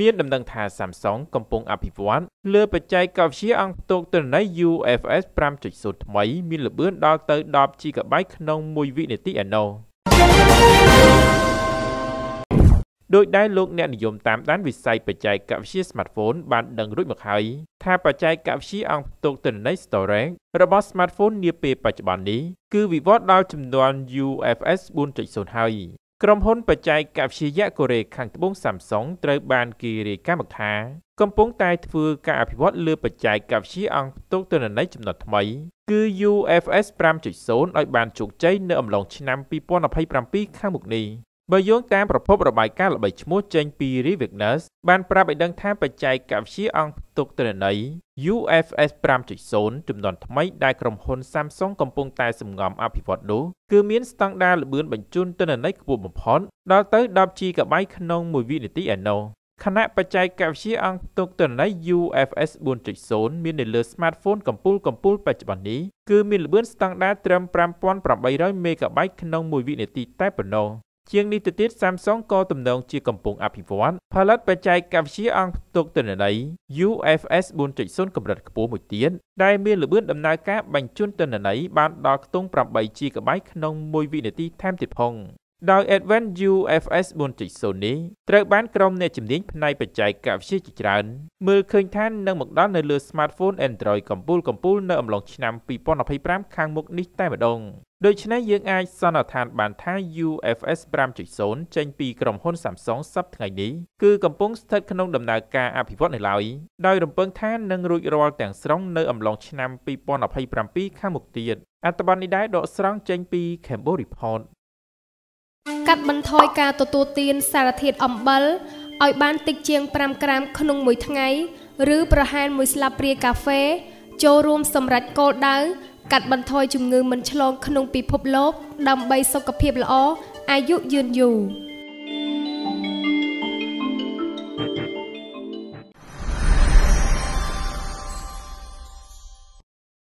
មានដំណឹងថា Samsung កំពុងអភិវឌ្ឍលើបច្ចេកវិទ្យាអង្គផ្ទុកទិន្នន័យ UFS 5.0ថ្មី មានល្បឿនដល់ទៅ10 GB ក្នុង1វិនាទីឯណោះដោយដែលលោកអ្នកនិយមតាមដានវិស័យបច្ចេកវិទ្យា smartphone បានដឹងរួចមកហើយថាបច្ចេកវិទ្យាអង្គផ្ទុកទិន្នន័យ storage របស់ smartphone នាពេលបច្ចុប្បន្ននេះគឺវិវត្តដល់ចំនួន UFS 4.0ហើយ ក្រុមហ៊ុនបច្ចេកវិទ្យាកូរ៉េខាងត្បូង Samsung ត្រូវបានគេរាយការណ៍មកថាកំពុងតែធ្វើការអភិវឌ្ឍលើបច្ចេកវិទ្យាអង្គផ្ទុកទិន្នន័យចំណុចថ្មី គឺ UFS 5.0 ឲ្យបានជោគជ័យនៅអំឡុងឆ្នាំ2027ខាងមុខនេះ បើយោងតាមប្រភពរបាយការណ៍ល្បីឈ្មោះចេញពី Reviewers បានប្រាប់ឲ្យដឹងថាបច្ចេកវិទ្យាអង្គផ្ទុកទិន្នន័យ UFS 5.0ចំនួនថ្មីដែលក្រុមហ៊ុន Samsung កំពុងតែសម្ងំអភិវឌ្ឍនោះគឺមានស្តង់ដារល្បឿនបញ្ជូនទិន្នន័យខ្ពស់បំផុតដល់ទៅ 10 GB ក្នុង1វិនាទីឯណោះខណៈបច្ចេកវិទ្យាអង្គផ្ទុកទិន្នន័យ UFS 4.0មាននៅលើ smartphone កំពូលកំពូលបច្ចុប្បន្ននេះគឺមានល្បឿនស្តង់ដារត្រឹម5800 MB ក្នុង1វិនាទីតែប៉ុណ្ណោះ ជាងនេះទៅទៀត Samsung ក៏ទំនងជាកំពុងអភិវឌ្ឍផលិតបច្ចេកវិទ្យាអង្គផ្ទុកទិន្នន័យ UFS 4.0កម្រិតខ្ពស់មួយទៀតដែលមានល្បឿនដំណើរការបញ្ជូនទិន្នន័យបានដល់ខ្ទង់ 8 GB ក្នុង1វិនាទីថែមទៀតផងដោយ Advanced UFS 4.0នេះត្រូវបានក្រុមអ្នកជំនាញផ្នែកបច្ចេកវិទ្យាជាច្រើនមើលឃើញថានឹងមកដល់នៅលើ smartphone Android កំពូលកំពូលនៅអំឡុងឆ្នាំ2025ខាងមុខនេះតែម្ដង ដូច្នេះយើងអាចសន្និដ្ឋានបានថា UFS 5.0ចេញពីក្រុមហ៊ុន Samsung សប្តាហ៍ថ្ងៃនេះគឺកំពុងស្ថិតក្នុងដំណើរការអភិវឌ្ឍនៅឡើយដោយរំពឹងថានឹងរួចរាល់ទាំងស្រុងនៅអំឡុងឆ្នាំ2027ខាងមុខទៀតអត្ថបទនេះដែរដកស្រង់ចេញពី Cambo Report កាត់បន្ថយការទទួលទានសារធាតុអំបិលឲ្យបានតិចជាង5ក្រាមក្នុងមួយថ្ងៃ ឬប្រហែល1ស្លាបព្រាកាហ្វេចូលរួមសម្រាប់គោលដៅ កាត់បន្ថយជំងឺមិនឆ្លងក្នុងពិភពលោក ដើម្បីសុខភាពល្អអាយុយឺនយូរ។